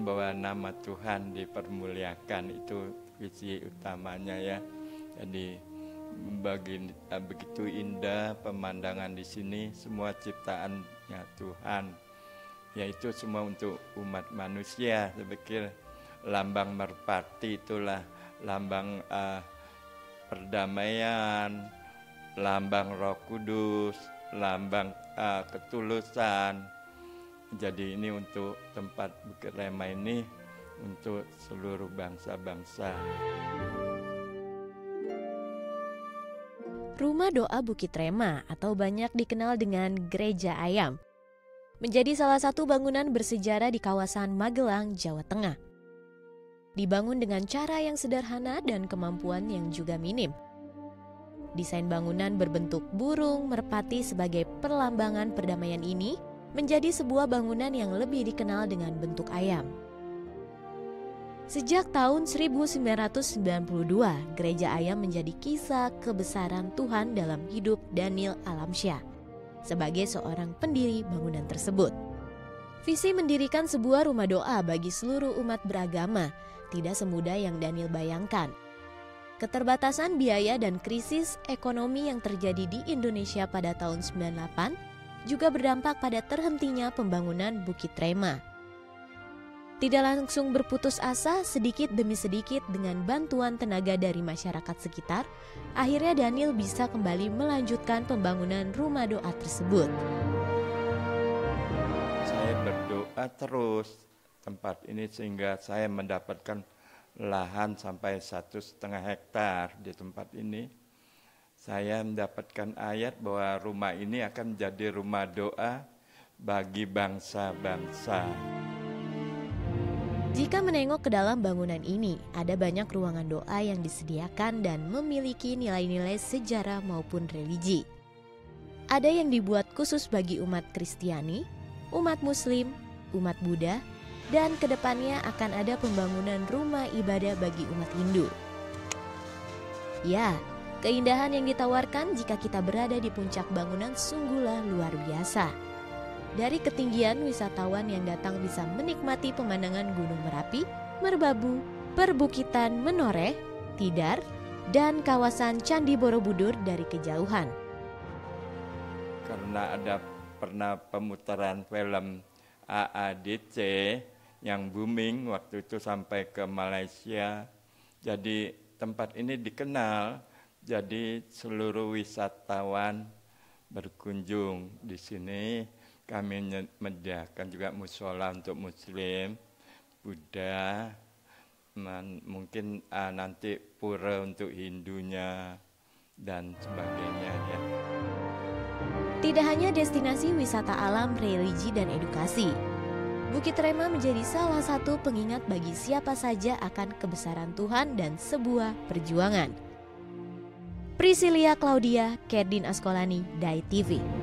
nama Tuhan dipermuliakan itu visi utamanya ya. Jadi bagi begitu indah pemandangan di sini semua ciptaannya Tuhan. Yaitu semua untuk umat manusia saya pikir lambang merpati itulah. Lambang uh, perdamaian lambang roh kudus lambang uh, ketulusan jadi ini untuk tempat Bukit Rema ini untuk seluruh bangsa-bangsa. Rumah doa Bukit Rema atau banyak dikenal dengan Gereja Ayam menjadi salah satu bangunan bersejarah di kawasan Magelang, Jawa Tengah. Dibangun dengan cara yang sederhana dan kemampuan yang juga minim. Desain bangunan berbentuk burung merpati sebagai perlambangan perdamaian ini menjadi sebuah bangunan yang lebih dikenal dengan bentuk ayam. Sejak tahun 1992, Gereja Ayam menjadi kisah kebesaran Tuhan dalam hidup Daniel Alamsyah sebagai seorang pendiri bangunan tersebut. Visi mendirikan sebuah rumah doa bagi seluruh umat beragama tidak semudah yang Daniel bayangkan. Keterbatasan biaya dan krisis ekonomi yang terjadi di Indonesia pada tahun 98 juga berdampak pada terhentinya pembangunan Bukit Rema tidak langsung berputus asa sedikit demi sedikit dengan bantuan tenaga dari masyarakat sekitar, akhirnya Daniel bisa kembali melanjutkan pembangunan rumah doa tersebut. Saya berdoa terus tempat ini sehingga saya mendapatkan lahan sampai satu setengah hektar di tempat ini. Saya mendapatkan ayat bahwa rumah ini akan menjadi rumah doa bagi bangsa-bangsa. Jika menengok ke dalam bangunan ini, ada banyak ruangan doa yang disediakan dan memiliki nilai-nilai sejarah maupun religi. Ada yang dibuat khusus bagi umat Kristiani, umat Muslim, umat Buddha, dan ke depannya akan ada pembangunan rumah ibadah bagi umat Hindu. Ya, keindahan yang ditawarkan jika kita berada di puncak bangunan sungguhlah luar biasa. Dari ketinggian, wisatawan yang datang bisa menikmati pemandangan Gunung Merapi, Merbabu, perbukitan Menoreh, Tidar, dan kawasan Candi Borobudur dari kejauhan. Karena ada pernah pemutaran film AADC yang booming waktu itu sampai ke Malaysia. Jadi tempat ini dikenal, jadi seluruh wisatawan berkunjung di sini kami menyediakan juga musola untuk muslim, Buddha, mungkin uh, nanti pura untuk Hindunya dan sebagainya ya. Tidak hanya destinasi wisata alam, religi dan edukasi. Bukit Rema menjadi salah satu pengingat bagi siapa saja akan kebesaran Tuhan dan sebuah perjuangan. Priscilia Claudia, Kerdin Askolani, Dai TV.